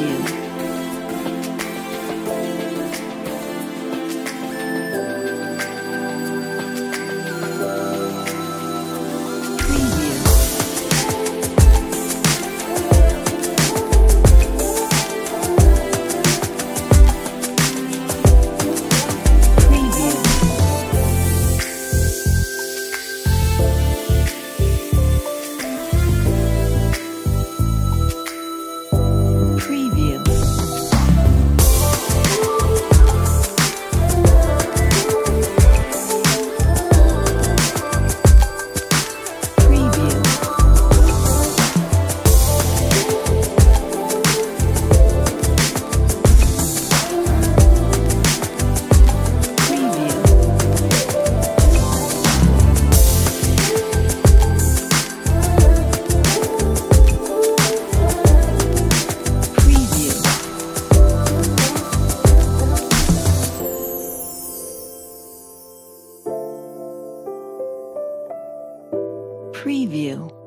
you. preview.